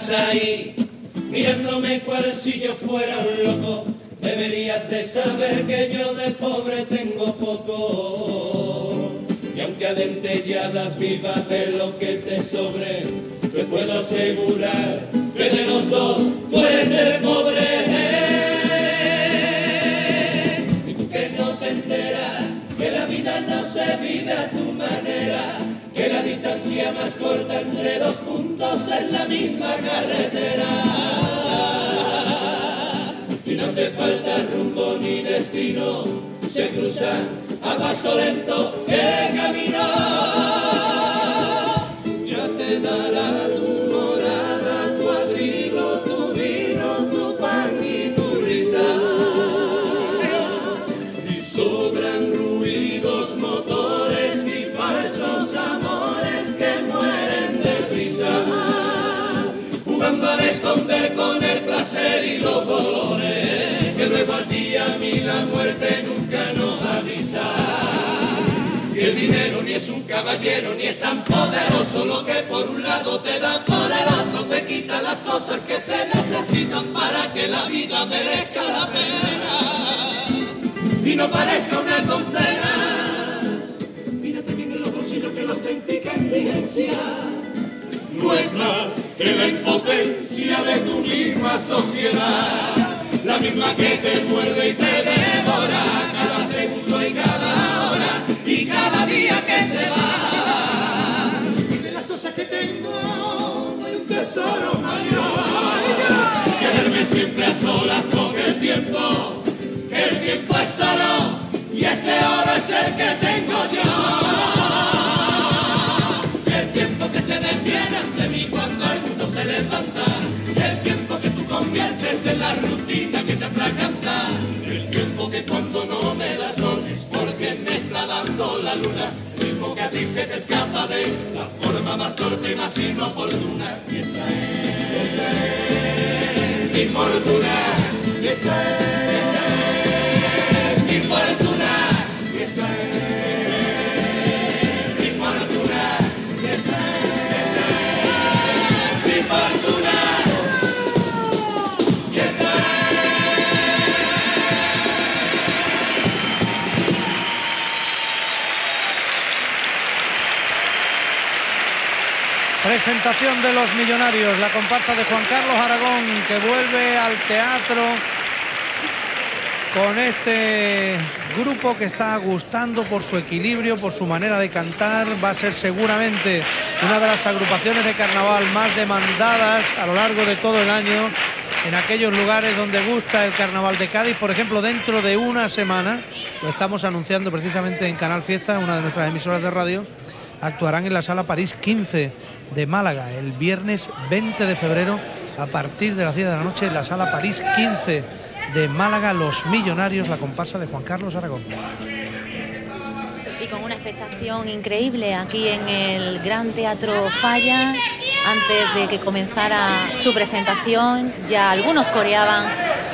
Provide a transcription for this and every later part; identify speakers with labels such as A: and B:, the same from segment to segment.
A: estás ahí, mirándome cual si yo fuera un loco. Deberías de saber que yo de pobre tengo poco. Y aunque adentelladas vivas de lo que te sobre, te puedo asegurar que de los dos puedes ser pobre. Y tú que no te enteras que la vida no se vive a tu manera, que la distancia más corta entre dos puntos es la misma carretera y no hace falta rumbo ni destino, se cruzan a paso lento el camino. Dinero ni es un caballero ni es tan poderoso lo que por un lado te da, por el otro te quita las cosas que se necesitan para que la vida merezca la pena y no parezca una condena. Mírate bien en los bolsillos que la auténtica indigencia no es más que la impotencia de tu misma sociedad, la misma que te muerde y te devora cada segundo y cada se. De las cosas que tengo, hay un tesoro mayor. Quererme siempre a solas con el tiempo, el tiempo es solo y ese oro es el que tengo yo. El tiempo que se detiene ante mí cuando el mundo se levanta. El tiempo que tú conviertes en la rutina que te atraganta. El tiempo que cuando no me da sol es porque me está dando la luna. Ti se te escapa de la forma más torpe y más inoportuna. Y esa es, esa es mi fortuna. Y esa es,
B: Presentación de los millonarios, la comparsa de Juan Carlos Aragón que vuelve al teatro con este grupo que está gustando por su equilibrio, por su manera de cantar. Va a ser seguramente una de las agrupaciones de carnaval más demandadas a lo largo de todo el año en aquellos lugares donde gusta el carnaval de Cádiz. Por ejemplo, dentro de una semana, lo estamos anunciando precisamente en Canal Fiesta, una de nuestras emisoras de radio, actuarán en la sala París 15 de Málaga el viernes 20 de febrero a partir de las 10 de la noche en la sala París 15 de Málaga Los Millonarios, la comparsa de Juan Carlos Aragón.
C: Y con una expectación increíble aquí en el Gran Teatro Falla, antes de que comenzara su presentación, ya algunos coreaban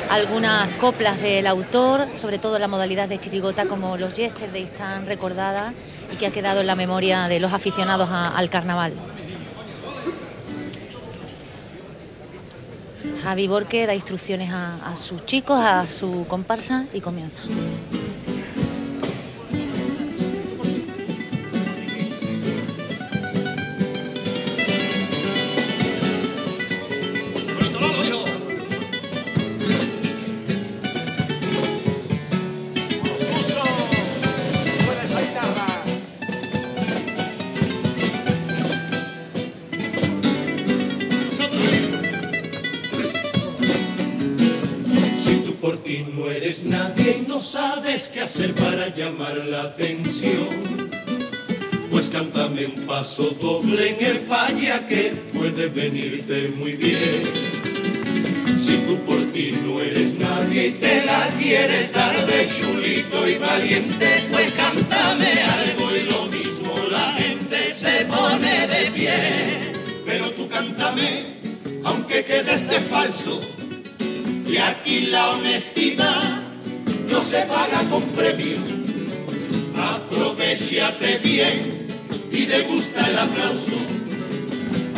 C: algunas coplas del autor, sobre todo la modalidad de chirigota, como los yesterdays tan recordada y que ha quedado en la memoria de los aficionados al carnaval. Javi Borque da instrucciones a, a sus chicos, a su comparsa y comienza.
A: Sabes qué hacer para llamar la atención, pues cántame un paso doble en el falla que puede venirte muy bien. Si tú por ti no eres nadie y te la quieres dar de chulito y valiente, pues cántame algo y lo mismo la gente se pone de pie. Pero tú cántame, aunque quedes de falso, y aquí la honestidad no se paga con premio. Aprovechate bien y degusta el aplauso.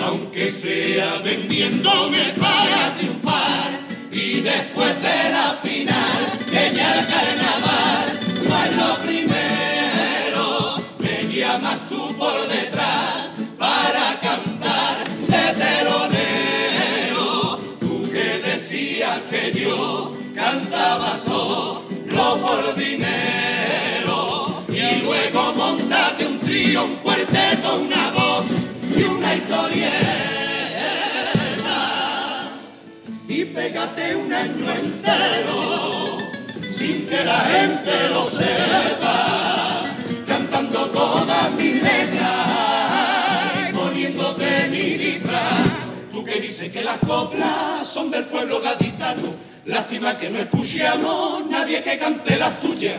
A: aunque sea vendiéndome para triunfar. Y después de la final, ya el carnaval, es lo primero, me llamas tú por detrás para cantar de telonero. Tú que decías que yo cantaba por dinero y luego montate un trío, un cuarteto, una voz y una historieta y pégate un año entero sin que la gente lo sepa, cantando todas mis letras poniéndote mi disfraz. Tú que dices que las coplas son del pueblo gaditano Lástima que no escuchamos nadie que cante las tuyas.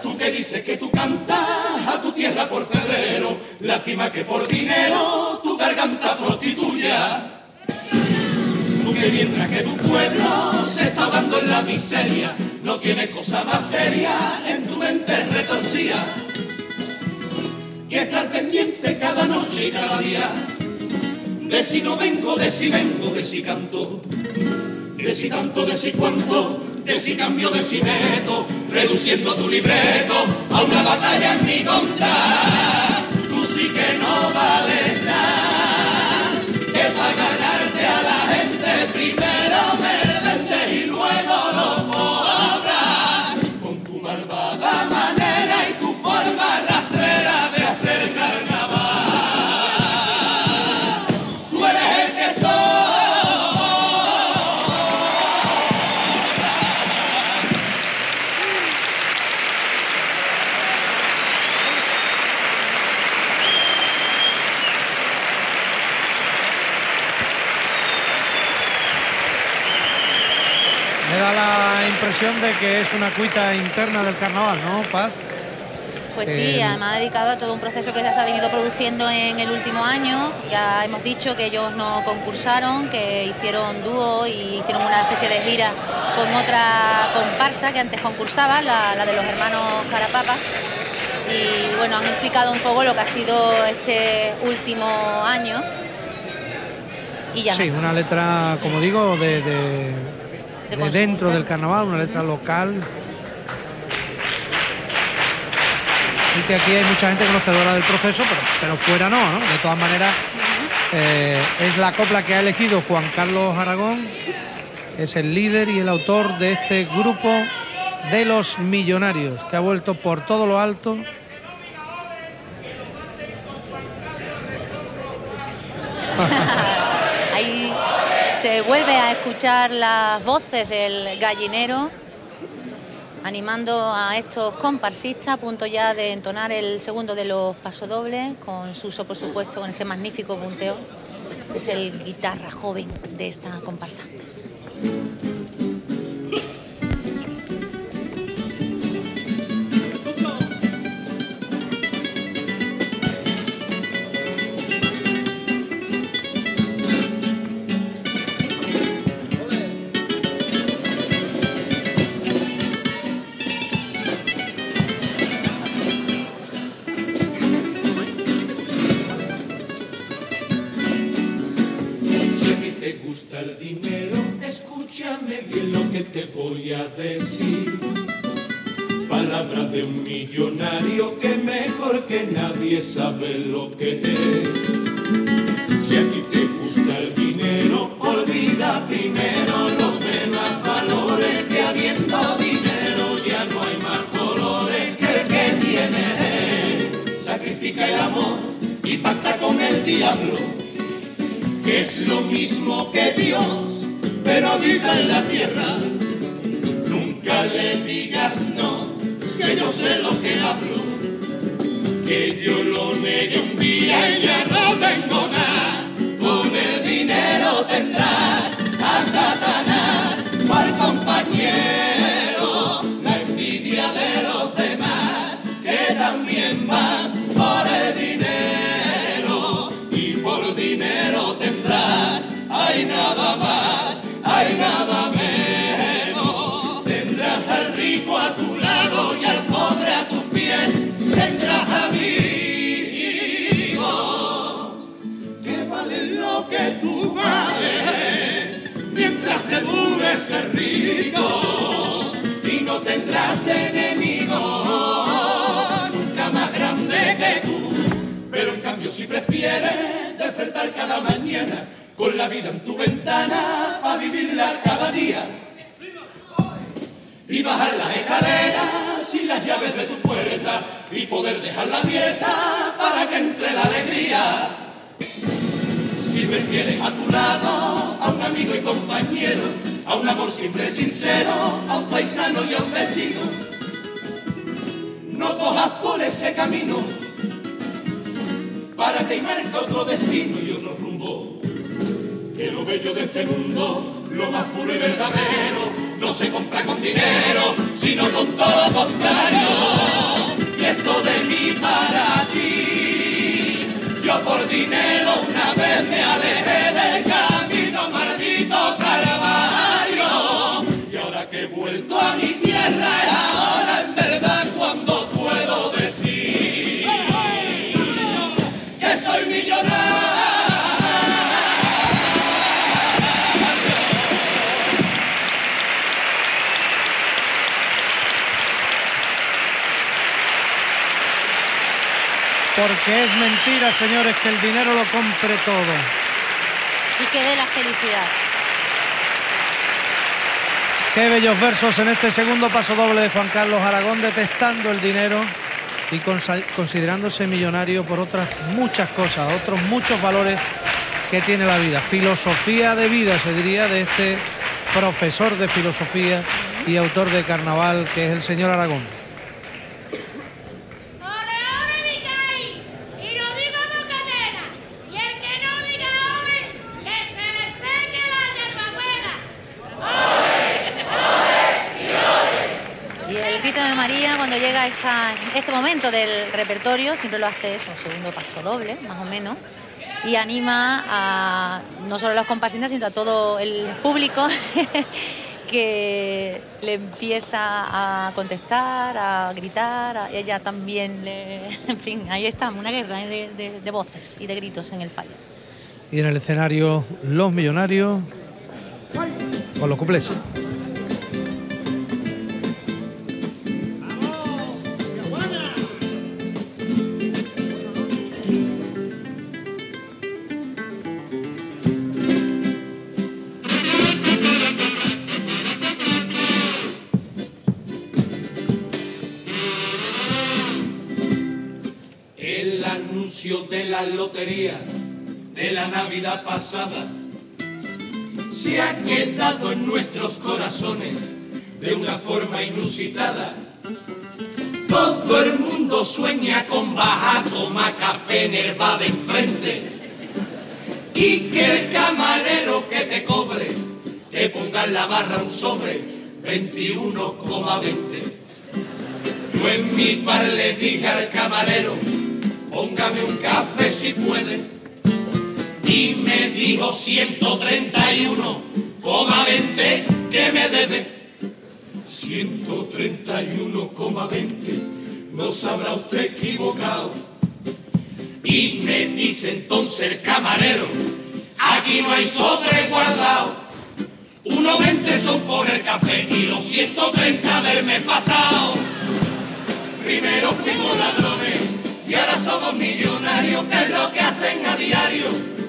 A: Tú que dices que tú cantas a tu tierra por febrero, lástima que por dinero tu garganta prostituya. Tú que mientras que tu pueblo se está dando en la miseria, no tiene cosa más seria en tu mente retorcida que estar pendiente cada noche y cada día de si no vengo, de si vengo, de si canto de si tanto, de si cuánto, de si cambio, de si meto, reduciendo tu libreto a una batalla en mi contra. Tú sí que no vales que
B: es una cuita interna del carnaval, ¿no, Paz?
C: Pues sí, además dedicado a todo un proceso que ya se ha venido produciendo en el último año. Ya hemos dicho que ellos no concursaron, que hicieron dúo y hicieron una especie de gira con otra comparsa que antes concursaba, la, la de los hermanos Carapapa. Y bueno, han explicado un poco lo que ha sido este último año.
B: Y ya sí, una letra, como digo, de de, dentro del carnaval, una letra local. Y que aquí hay mucha gente conocedora del proceso, pero, fuera no, ¿no? De todas maneras, eh, es la copla que ha elegido Juan Carlos Aragón, es el líder y el autor de este grupo de los millonarios, que ha vuelto por todo lo alto.
C: Se vuelve a escuchar las voces del gallinero animando a estos comparsistas a punto ya de entonar el segundo de los pasodobles con Suso por supuesto con ese magnífico punteo es el guitarra joven de esta comparsa.
A: El amor y pacta con el diablo, que es lo mismo que Dios, pero habita en la tierra. Le digas no, que yo sé lo que hablo, que yo lo negué un día y ya no tengo nada, lo que tú vales, mientras te dure ser rico y no tendrás enemigo nunca más grande que tú. Pero en cambio si prefieres despertar cada mañana con la vida en tu ventana para vivirla cada día y bajar las escaleras sin las llaves de tu puerta y poder dejarla abierta para que entre la alegría. Si prefieres a tu lado a un amigo y compañero, a un amor siempre sincero, a un paisano y a un vecino, no cojas por ese camino para que marca otro destino y otro rumbo. Que lo bello de este mundo, lo más puro y verdadero, no se compra con dinero, sino con todo contrario. Y esto de mí para ti, por dinero una vez me alejé del
B: Porque es mentira, señores, que el dinero lo compre todo.
C: Y que dé la felicidad.
B: Qué bellos versos en este segundo paso doble de Juan Carlos Aragón, detestando el dinero y considerándose millonario por otras muchas cosas, otros muchos valores que tiene la vida. Filosofía de vida, se diría, de este profesor de filosofía y autor de carnaval, que es el señor Aragón.
D: ¡Ole, ole, Micaí! Y no digo bocanera. Y el que no diga ole, que se le seque la hierbabuena.
C: Y el grito de María, esta, este momento del repertorio, siempre lo hace eso, un segundo paso doble, más o menos, y anima a no solo a los comparsines, sino a todo el público que le empieza a contestar, a gritar, a ella también le... En fin, ahí estamos, una guerra de, de- de voces y de gritos en el fallo.
B: Y en el escenario, los millonarios con los cuplés.
A: De la Navidad pasada se ha quedado en nuestros corazones de una forma inusitada. Todo el mundo sueña con bajar, toma café nerva de enfrente y que el camarero que te cobre te ponga en la barra un sobre 21,20. Yo en mi bar le dije al camarero, póngame un café si puede. Y me dijo 131,20 que me debe. 131,20, no se habrá usted equivocado. Y me dice entonces el camarero, aquí no hay sobre guardado. 1,20 son por el café y los 130 del mes pasado. Primero fuimos ladrones y ahora somos millonarios, que es lo que hacen a diario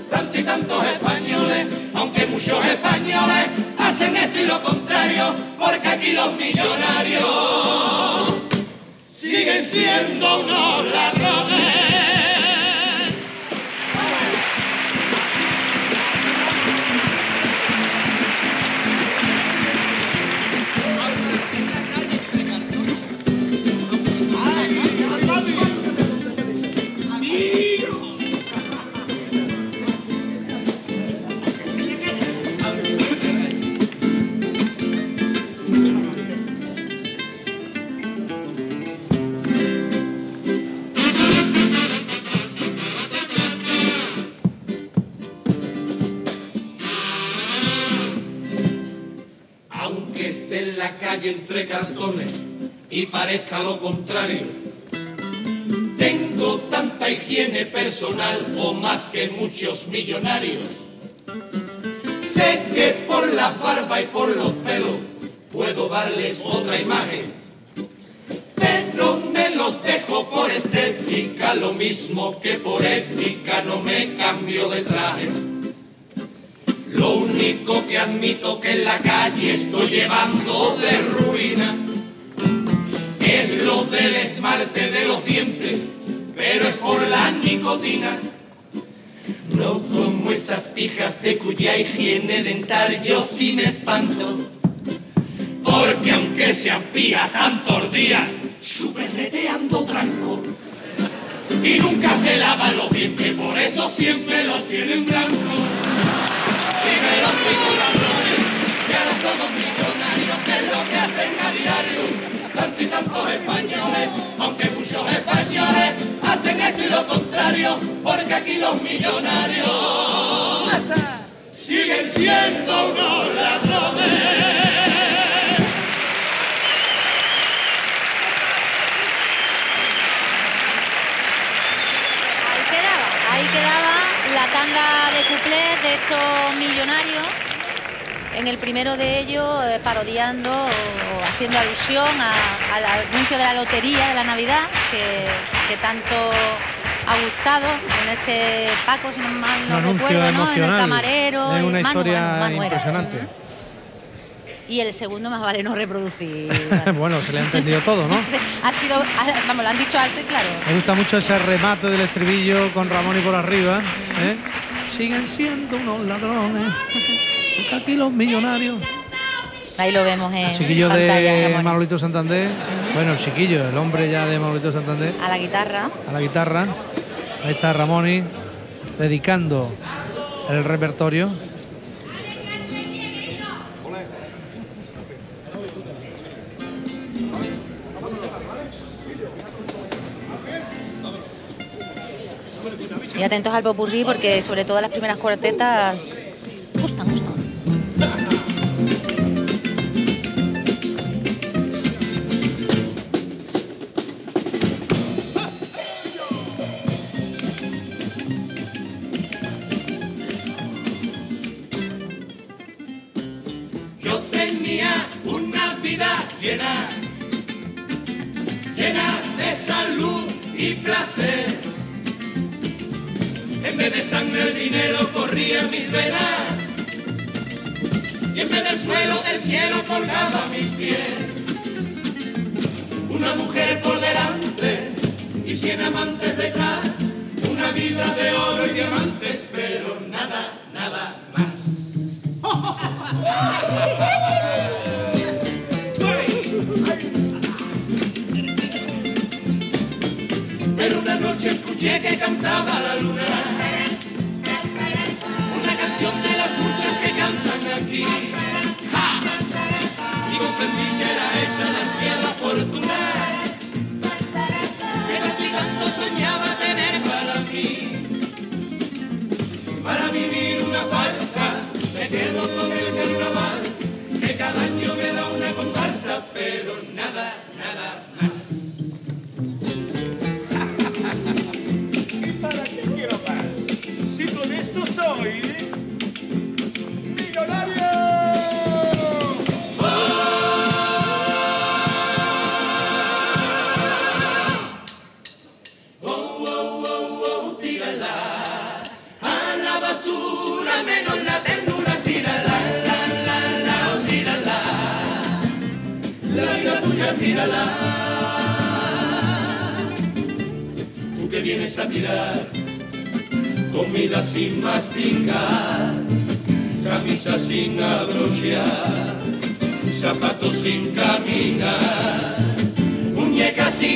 A: tantos y tantos españoles, aunque muchos españoles hacen esto y lo contrario, porque aquí los millonarios siguen siendo unos ladrones. Y parezca lo contrario, tengo tanta higiene personal o más que muchos millonarios. Sé que por la barba y por los pelos puedo darles otra imagen, pero me los dejo por estética, lo mismo que por ética no me cambio de traje. Lo único que admito que en la calle estoy llevando de ruina es lo del esmalte de los dientes, pero es por la nicotina. No como esas pijas de cuya higiene dental yo sí me espanto. Porque aunque sean pía tantos días, su perreteando tranco. Y nunca se lavan los dientes, por eso siempre los tienen blancos. Primero fuimos ladrones, y ahora somos millonarios, que es lo que hacen a diario. Tantos y tantos españoles, aunque muchos españoles hacen esto y lo contrario, porque aquí los millonarios siguen siendo unos ladrones.
C: De estos millonarios. En el primero de ellos, eh, parodiando o haciendo alusión a- al anuncio de la lotería de la Navidad, que, que tanto ha gustado en ese Paco, si no mal no recuerdo, ¿no? En el camarero.
B: Es
C: y
B: una
C: Manu,
B: historia
C: Manu, Manu era.
B: impresionante.
C: Y el segundo más vale no reproducir.
B: bueno, se le ha entendido todo, ¿no?
C: Ha sido, vamos, lo han dicho alto y claro.
B: Me gusta mucho ese remate del estribillo con Ramón y por arriba. ¿eh? Siguen siendo unos ladrones. Porque aquí los millonarios.
C: Ahí lo vemos en
B: El chiquillo
C: pantalla,
B: de. Manolito Santander. Bueno, el chiquillo, el hombre ya de Manolito Santander.
C: A la guitarra.
B: A la guitarra. Ahí está Ramoni dedicando el repertorio.
C: Atentos al popurrí porque sobre todo las primeras cuartetas
A: sangre el dinero corría mis venas. Y en vez del suelo el cielo colgaba mis pies. Una mujer por delante y cien amantes detrás. Una vida de oro me quedo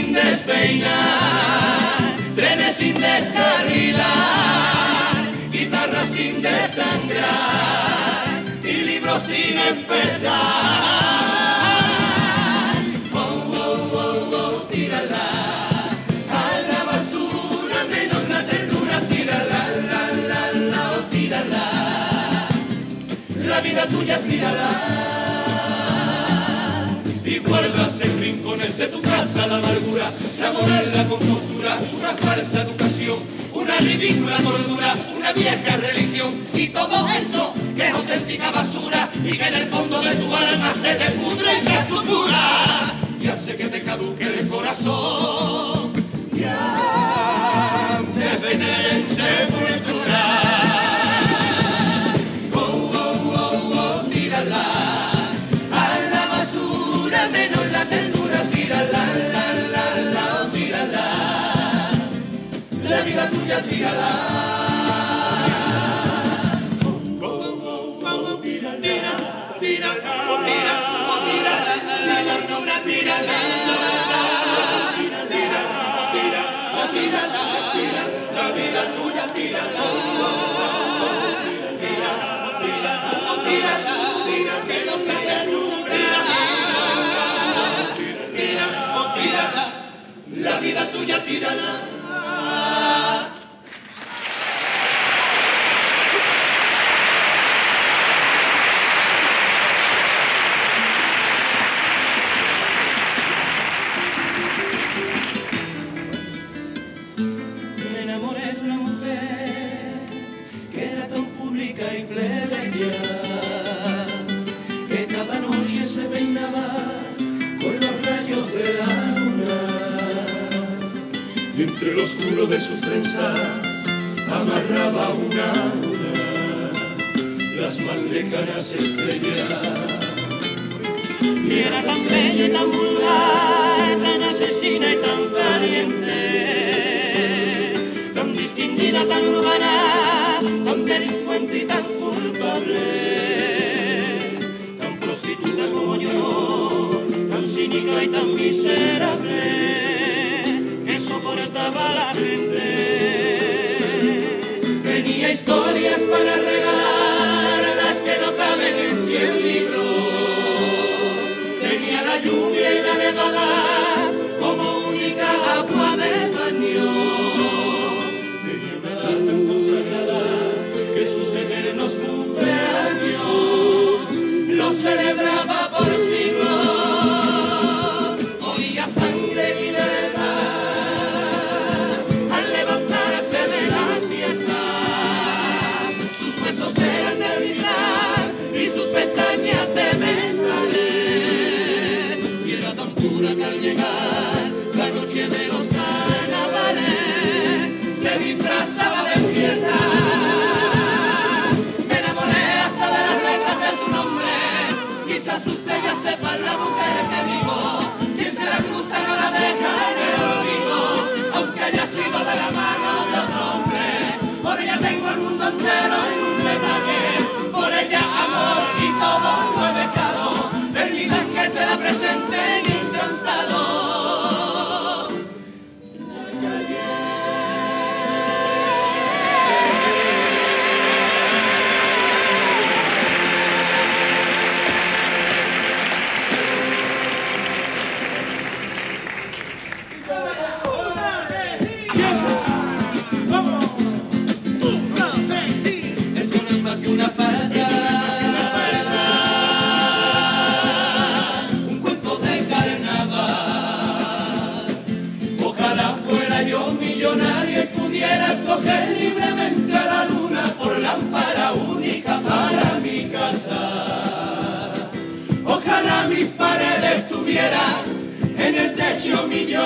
A: sin despeinar, trenes sin descarrilar, guitarras sin desangrar y libros sin empezar. Oh, oh, oh, oh, tírala a la basura, menos la ternura, tírala, la, la, la, oh, tírala, la vida tuya, tírala en rincones de tu casa la amargura, la moral, la compostura, una falsa educación, una ridícula cordura, una vieja religión y todo eso que es auténtica basura y que en el fondo de tu alma se te pudre y te y hace que te caduque el corazón. Tira, tira, tira, tira, tira, tira, tira, tira, tira, la vida tuya tírala, gustaba la gente. Tenía historias para regalar, las que no caben en cien libros. Tenía la lluvia y la nevada como única agua de baño. Tenía una edad tan consagrada que sus eternos cumpleaños los celebraba.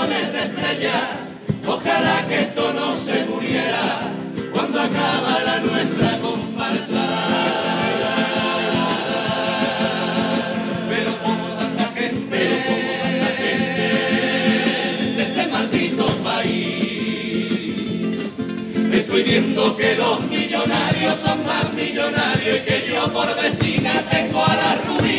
A: de estrellas. Ojalá que esto no se muriera cuando acabara nuestra comparsa. Pero como tanta gente de este maldito país, estoy viendo que los millonarios son más millonarios y que yo por vecina tengo a la rubia.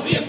A: los.